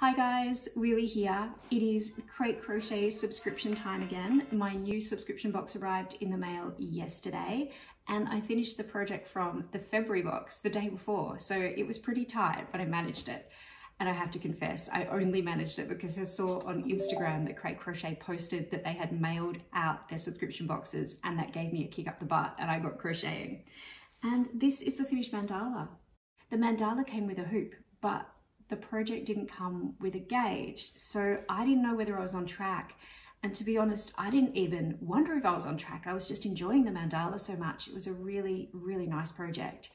Hi guys, Wheelie here. It is Crate Crochet subscription time again. My new subscription box arrived in the mail yesterday and I finished the project from the February box the day before. So it was pretty tight, but I managed it. And I have to confess, I only managed it because I saw on Instagram that Crate Crochet posted that they had mailed out their subscription boxes and that gave me a kick up the butt and I got crocheting. And this is the finished mandala. The mandala came with a hoop, but the project didn't come with a gauge. So I didn't know whether I was on track. And to be honest, I didn't even wonder if I was on track. I was just enjoying the mandala so much. It was a really, really nice project.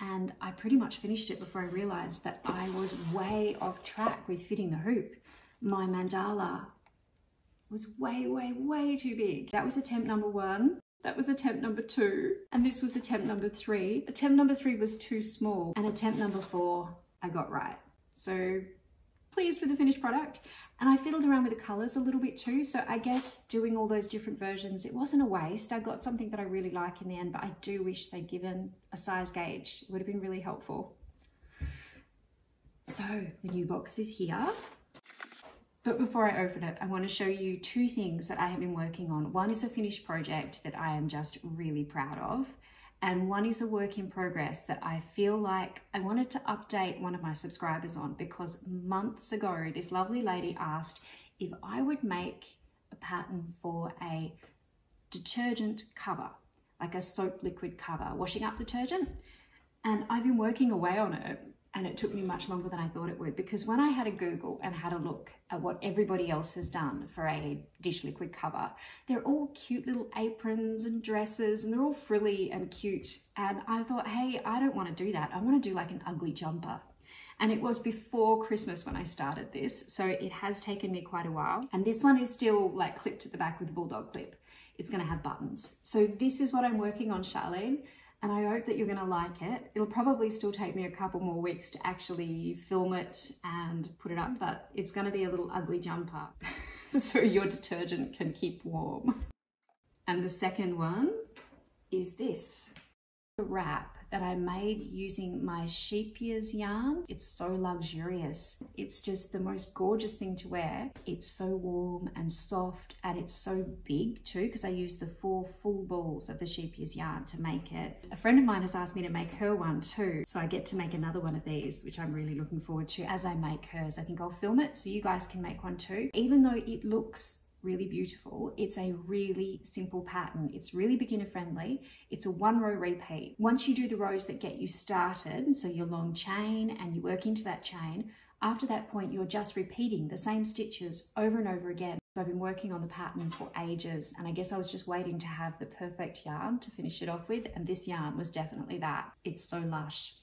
And I pretty much finished it before I realized that I was way off track with fitting the hoop. My mandala was way, way, way too big. That was attempt number one. That was attempt number two. And this was attempt number three. Attempt number three was too small. And attempt number four, I got right. So pleased with the finished product. And I fiddled around with the colors a little bit too. So I guess doing all those different versions, it wasn't a waste. I got something that I really like in the end, but I do wish they'd given a size gauge. It would have been really helpful. So the new box is here. But before I open it, I want to show you two things that I have been working on. One is a finished project that I am just really proud of and one is a work in progress that I feel like I wanted to update one of my subscribers on because months ago this lovely lady asked if I would make a pattern for a detergent cover, like a soap liquid cover, washing up detergent. And I've been working away on it and it took me much longer than I thought it would because when I had a Google and had a look at what everybody else has done for a dish liquid cover, they're all cute little aprons and dresses and they're all frilly and cute. And I thought, hey, I don't want to do that. I want to do like an ugly jumper. And it was before Christmas when I started this, so it has taken me quite a while. And this one is still like clipped at the back with a bulldog clip. It's gonna have buttons. So this is what I'm working on, Charlene and I hope that you're going to like it. It'll probably still take me a couple more weeks to actually film it and put it up, but it's going to be a little ugly jumper so your detergent can keep warm. And the second one is this, the wrap that I made using my Scheepjes yarn. It's so luxurious. It's just the most gorgeous thing to wear. It's so warm and soft and it's so big too because I used the four full balls of the Scheepjes yarn to make it. A friend of mine has asked me to make her one too. So I get to make another one of these, which I'm really looking forward to as I make hers. I think I'll film it so you guys can make one too. Even though it looks really beautiful. It's a really simple pattern. It's really beginner friendly. It's a one row repeat. Once you do the rows that get you started, so your long chain and you work into that chain, after that point, you're just repeating the same stitches over and over again. So I've been working on the pattern for ages and I guess I was just waiting to have the perfect yarn to finish it off with and this yarn was definitely that. It's so lush.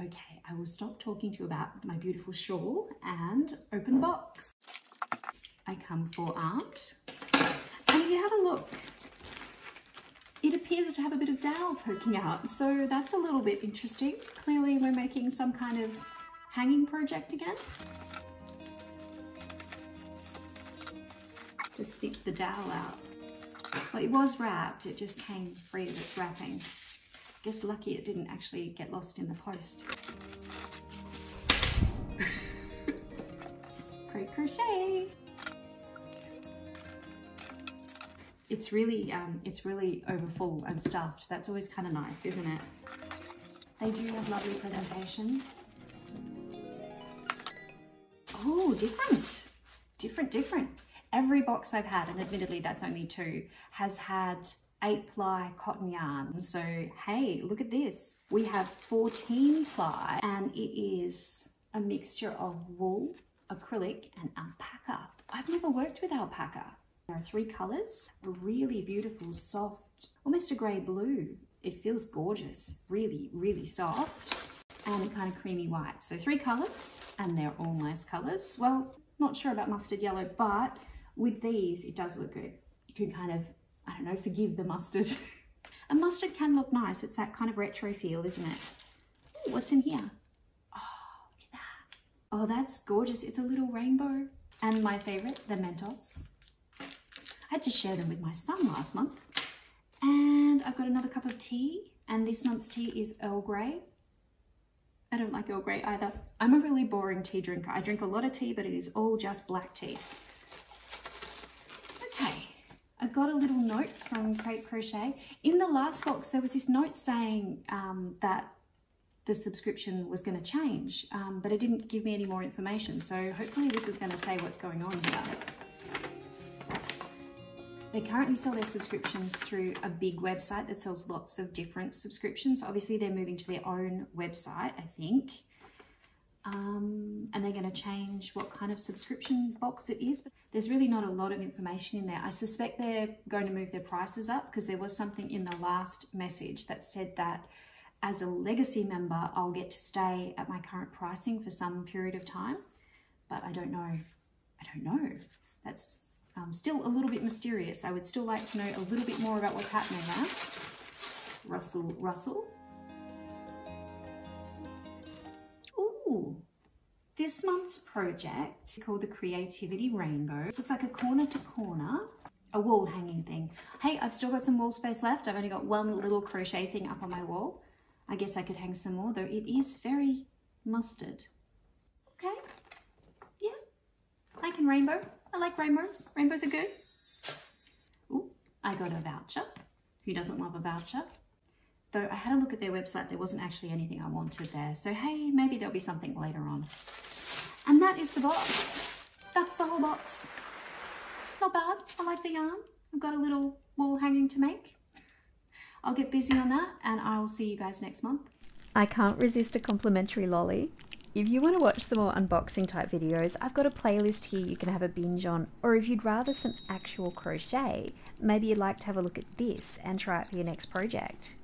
Okay, I will stop talking to you about my beautiful shawl and open the box. I come for art. And if you have a look, it appears to have a bit of dowel poking out. So that's a little bit interesting. Clearly we're making some kind of hanging project again. Just stick the dowel out. Well, it was wrapped, it just came free of its wrapping. Guess lucky it didn't actually get lost in the post. It's really um, it's really over full and stuffed. That's always kind of nice, isn't it? They do have lovely presentation. Oh, different, different, different. Every box I've had, and admittedly that's only two, has had eight ply cotton yarn. So, hey, look at this. We have 14 ply and it is a mixture of wool, acrylic and alpaca. I've never worked with alpaca. There are three colors, a really beautiful, soft, almost a gray blue. It feels gorgeous, really, really soft and kind of creamy white. So three colors and they're all nice colors. Well, not sure about mustard yellow, but with these, it does look good. You can kind of, I don't know, forgive the mustard. a mustard can look nice. It's that kind of retro feel, isn't it? Ooh, what's in here? Oh, look at that. Oh, that's gorgeous. It's a little rainbow. And my favorite, the Mentos had to share them with my son last month. And I've got another cup of tea, and this month's tea is Earl Grey. I don't like Earl Grey either. I'm a really boring tea drinker. I drink a lot of tea, but it is all just black tea. Okay, I've got a little note from Crate Crochet. In the last box, there was this note saying um, that the subscription was going to change, um, but it didn't give me any more information. So hopefully this is going to say what's going on here. They currently sell their subscriptions through a big website that sells lots of different subscriptions. Obviously, they're moving to their own website, I think. Um, and they're going to change what kind of subscription box it is. But there's really not a lot of information in there. I suspect they're going to move their prices up because there was something in the last message that said that as a legacy member, I'll get to stay at my current pricing for some period of time. But I don't know. I don't know. That's um, still a little bit mysterious. I would still like to know a little bit more about what's happening there. Russell, Russell. Ooh, this month's project called the Creativity Rainbow. It looks like a corner to corner, a wall hanging thing. Hey, I've still got some wall space left. I've only got one little crochet thing up on my wall. I guess I could hang some more, though it is very mustard. Okay, yeah, like in rainbow. I like rainbows. Rainbows are good. Ooh, I got a voucher. Who doesn't love a voucher? Though I had a look at their website, there wasn't actually anything I wanted there. So hey, maybe there'll be something later on. And that is the box. That's the whole box. It's not bad. I like the yarn. I've got a little wall hanging to make. I'll get busy on that and I'll see you guys next month. I can't resist a complimentary lolly. If you want to watch some more unboxing type videos, I've got a playlist here you can have a binge on, or if you'd rather some actual crochet, maybe you'd like to have a look at this and try it for your next project.